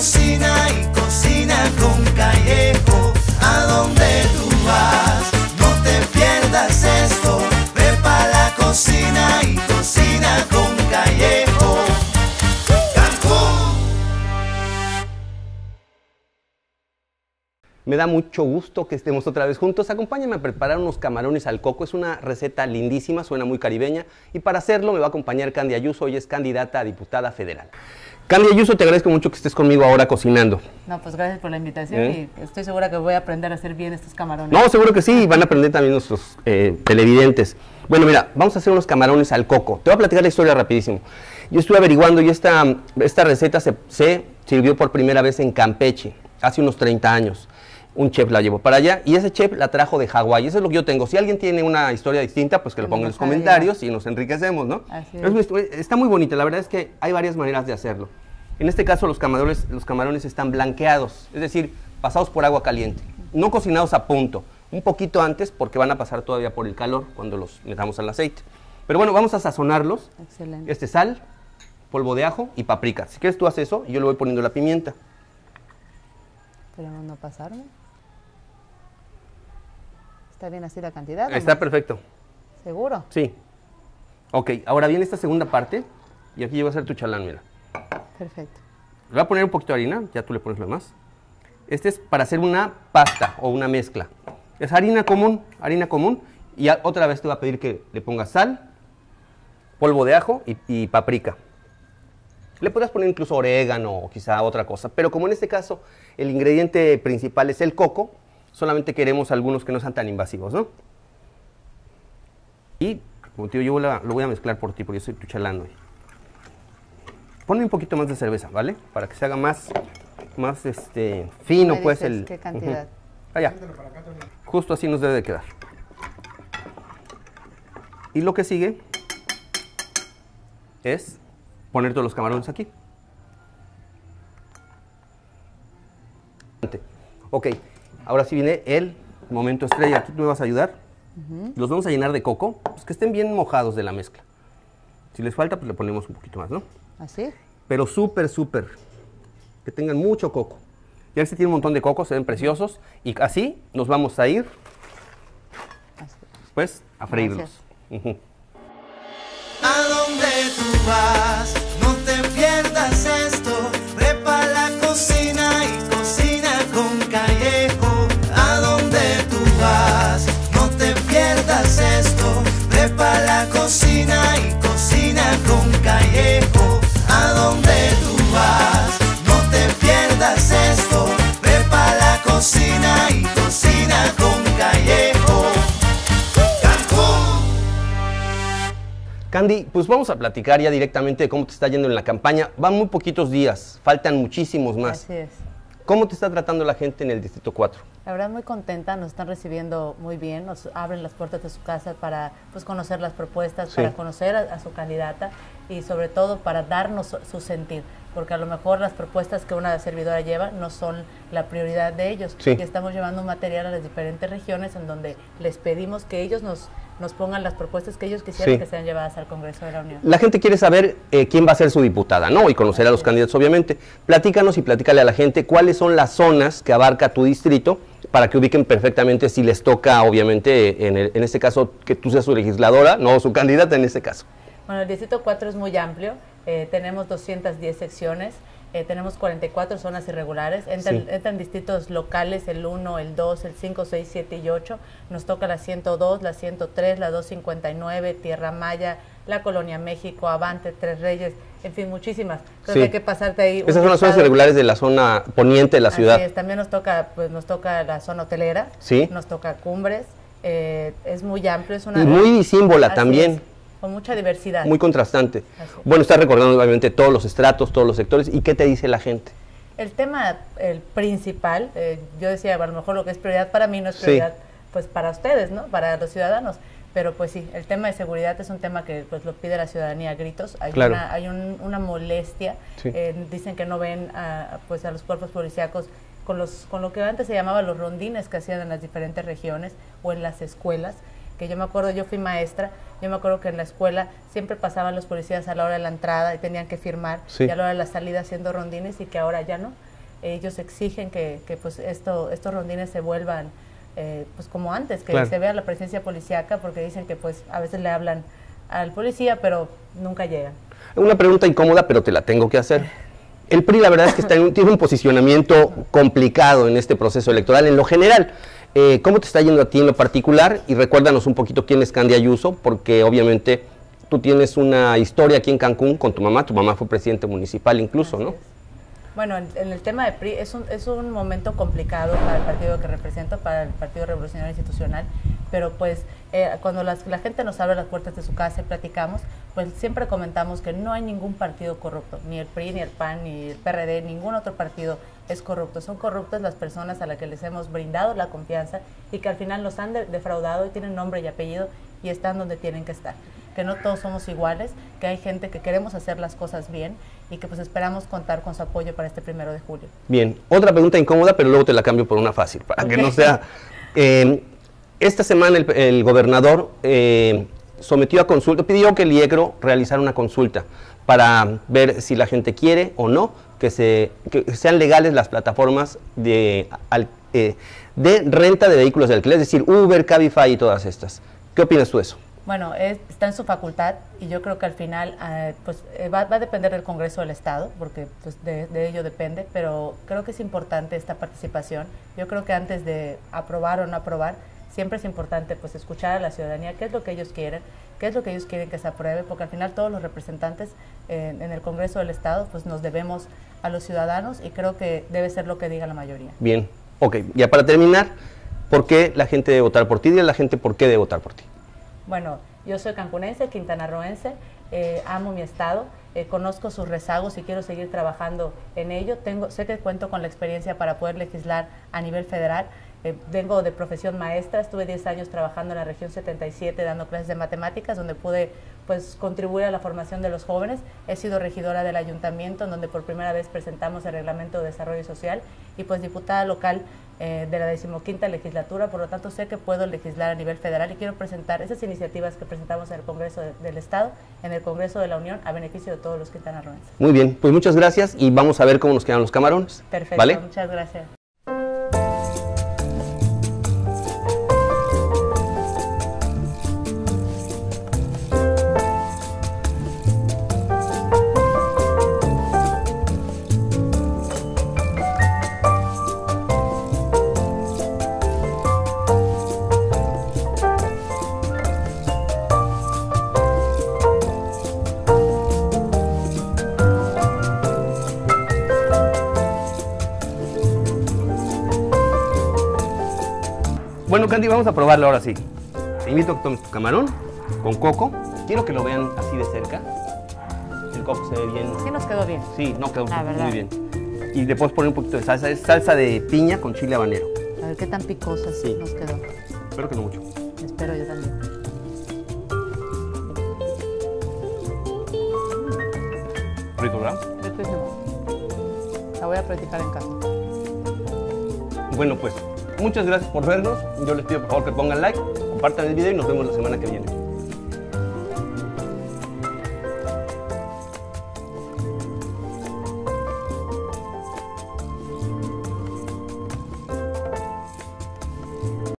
しない Me da mucho gusto que estemos otra vez juntos. Acompáñame a preparar unos camarones al coco. Es una receta lindísima, suena muy caribeña. Y para hacerlo me va a acompañar Candy Ayuso, hoy es candidata a diputada federal. Candy Ayuso, te agradezco mucho que estés conmigo ahora cocinando. No, pues gracias por la invitación ¿Eh? y estoy segura que voy a aprender a hacer bien estos camarones. No, seguro que sí, van a aprender también nuestros eh, televidentes. Bueno, mira, vamos a hacer unos camarones al coco. Te voy a platicar la historia rapidísimo. Yo estuve averiguando y esta, esta receta se, se sirvió por primera vez en Campeche, hace unos 30 años un chef la llevó para allá y ese chef la trajo de Hawái. Eso es lo que yo tengo. Si alguien tiene una historia distinta, pues que lo ponga en los comentarios y nos enriquecemos, ¿no? está muy bonita. La verdad es que hay varias maneras de hacerlo. En este caso los camarones, los camarones están blanqueados, es decir, pasados por agua caliente, no cocinados a punto, un poquito antes porque van a pasar todavía por el calor cuando los metamos al aceite. Pero bueno, vamos a sazonarlos. Excelente. Este sal, polvo de ajo y paprika. Si quieres tú haces eso y yo le voy poniendo la pimienta. Esperemos no pasarme. ¿Está bien así la cantidad? Está perfecto. ¿Seguro? Sí. Ok, ahora viene esta segunda parte y aquí va a ser tu chalán, mira. Perfecto. Le voy a poner un poquito de harina, ya tú le pones lo demás. Este es para hacer una pasta o una mezcla. Es harina común, harina común. Y otra vez te voy a pedir que le pongas sal, polvo de ajo y, y paprika. Le podrás poner incluso orégano o quizá otra cosa, pero como en este caso el ingrediente principal es el coco, solamente queremos algunos que no sean tan invasivos, ¿no? Y, como te digo, yo lo voy a mezclar por ti, porque yo estoy tuchalando. Ponme un poquito más de cerveza, ¿vale? Para que se haga más, más este, fino, pues, el... ¿Qué cantidad? Allá. Justo así nos debe de quedar. Y lo que sigue es poner todos los camarones aquí. Ok, Ahora sí viene el momento estrella. Aquí tú me vas a ayudar. Los vamos a llenar de coco, pues que estén bien mojados de la mezcla. Si les falta, pues le ponemos un poquito más, ¿no? Así. Pero súper, súper. Que tengan mucho coco. Ya que se tiene un montón de coco, se ven preciosos. Y así nos vamos a ir, pues, a freírlos. ¿A dónde tú vas? Candy, pues vamos a platicar ya directamente de cómo te está yendo en la campaña. Van muy poquitos días, faltan muchísimos más. Así es. ¿Cómo te está tratando la gente en el Distrito 4? La verdad muy contenta, nos están recibiendo muy bien, nos abren las puertas de su casa para pues, conocer las propuestas, para conocer a, su candidata y sobre todo para darnos su sentir, porque a lo mejor las propuestas que una servidora lleva no son la prioridad de ellos. Y estamos llevando material a las diferentes regiones en donde les pedimos que ellos nos nos pongan las propuestas que ellos quisieran que sean llevadas al Congreso de la Unión. La gente quiere saber eh, quién va a ser su diputada, ¿no? Y conocer a los candidatos, obviamente. Platícanos y platícale a la gente cuáles son las zonas que abarca tu distrito para que ubiquen perfectamente si les toca, obviamente, en, en este caso, que tú seas su legisladora, no su candidata en este caso. Bueno, el distrito 4 es muy amplio, eh, tenemos 210 secciones. Eh, tenemos 44 zonas irregulares, entran, distritos locales, el 1, el 2, el 5, 6, 7 y 8. Nos toca la 102, la 103, la 259, Tierra Maya, la Colonia México, Avante, Tres Reyes, en fin, muchísimas. Entonces hay que pasarte ahí. Esas son las zonas irregulares de la zona poniente de la ciudad. También nos toca, pues, nos toca la zona hotelera, sí. nos toca Cumbres, eh, es muy amplio. Es una y muy disímbola también con mucha diversidad. Muy contrastante. Bueno, está recordando obviamente todos los estratos, todos los sectores. ¿Y qué te dice la gente? El tema el principal, eh, yo decía, a lo mejor lo que es prioridad para mí no es prioridad pues para ustedes, ¿no? Para los ciudadanos. Pero pues sí, el tema de seguridad es un tema que pues lo pide la ciudadanía a gritos. Hay una, hay una molestia. Eh, dicen que no ven a, pues a los cuerpos policíacos con, los, con lo que antes se llamaba los rondines que hacían en las diferentes regiones o en las escuelas que yo me acuerdo, yo fui maestra, yo me acuerdo que en la escuela siempre pasaban los policías a la hora de la entrada y tenían que firmar, y a la hora de la salida haciendo rondines y que ahora ya no. Ellos exigen que, que pues esto, estos rondines se vuelvan eh, pues como antes, que se vea la presencia policíaca, porque dicen que pues a veces le hablan al policía, pero nunca llegan. Una pregunta incómoda, pero te la tengo que hacer. El PRI la verdad es que está en un- tiene un posicionamiento complicado en este proceso electoral en lo general. Eh, ¿Cómo te está yendo a ti en lo particular? Y recuérdanos un poquito quién es Candy Ayuso, porque obviamente tú tienes una historia aquí en Cancún con tu mamá. Tu mamá fue presidente municipal incluso, ¿no? Bueno, en, en el tema de PRI es un, es un momento complicado para el partido que represento, para el Partido Revolucionario Institucional, pero pues eh, cuando las- la gente nos abre las puertas de su casa y platicamos, pues siempre comentamos que no hay ningún partido corrupto, ni el PRI, ni el PAN, ni el PRD, ningún otro partido es corrupto. Son corruptas las personas a las que les hemos brindado la confianza y que al final nos han de- defraudado y tienen nombre y apellido y están donde tienen que estar. Que no todos somos iguales, que hay gente que queremos hacer las cosas bien y que pues esperamos contar con su apoyo para este primero de julio. Bien, otra pregunta incómoda, pero luego te la cambio por una fácil, para que Ok. no sea... eh, esta semana el, gobernador eh, sometió a consulta, pidió que el IEGRO realizara una consulta para ver si la gente quiere o no que, se, que sean legales las plataformas de, al- eh, de renta de vehículos de alquiler, es decir, Uber, Cabify y todas estas. ¿Qué opinas tú de eso? Bueno, es- está en su facultad y yo creo que al final eh, pues, eh, va, a depender del Congreso del Estado, porque pues, de ello depende, pero creo que es importante esta participación. Yo creo que antes de aprobar o no aprobar, siempre es importante pues, escuchar a la ciudadanía qué es lo que ellos quieren, qué es lo que ellos quieren que se apruebe, porque al final todos los representantes eh, en el Congreso del Estado pues, nos debemos a los ciudadanos y creo que debe ser lo que diga la mayoría. Bien, ok, ya para terminar, ¿por qué la gente debe votar por ti? A la gente por qué debe votar por ti. Bueno, yo soy cancunense, quintanarroense, eh, amo mi estado, eh, conozco sus rezagos y quiero seguir trabajando en ello. Tengo, sé que cuento con la experiencia para poder legislar a nivel federal. Eh, vengo de profesión maestra, estuve 10 años trabajando en la región 77 dando clases de matemáticas, donde pude pues, contribuir a la formación de los jóvenes. He sido regidora del ayuntamiento, en donde por primera vez presentamos el reglamento de desarrollo social y pues diputada local eh, de la decimoquinta legislatura, por lo tanto sé que puedo legislar a nivel federal y quiero presentar esas iniciativas que presentamos en el Congreso de- del Estado, en el Congreso de la Unión, a beneficio de todos los quintanarroenses. Muy bien, pues muchas gracias y vamos a ver cómo nos quedan los camarones. Perfecto, ¿Vale? muchas gracias. Bueno, Candy, vamos a probarlo ahora sí. Te invito a que tomes tu camarón con coco. Quiero que lo vean así de cerca. El coco se ve bien. Sí nos quedó bien. Sí, no quedó La muy bien. Y le puedes poner un poquito de salsa. Es salsa de piña con chile habanero. A ver qué tan picosa Sí. nos quedó. Espero que no mucho. Espero yo también. Rico, ¿verdad? Riquísimo. La voy a practicar en casa. Bueno, pues muchas gracias por vernos. Yo les pido por favor que pongan like, compartan el video y nos vemos la semana que viene.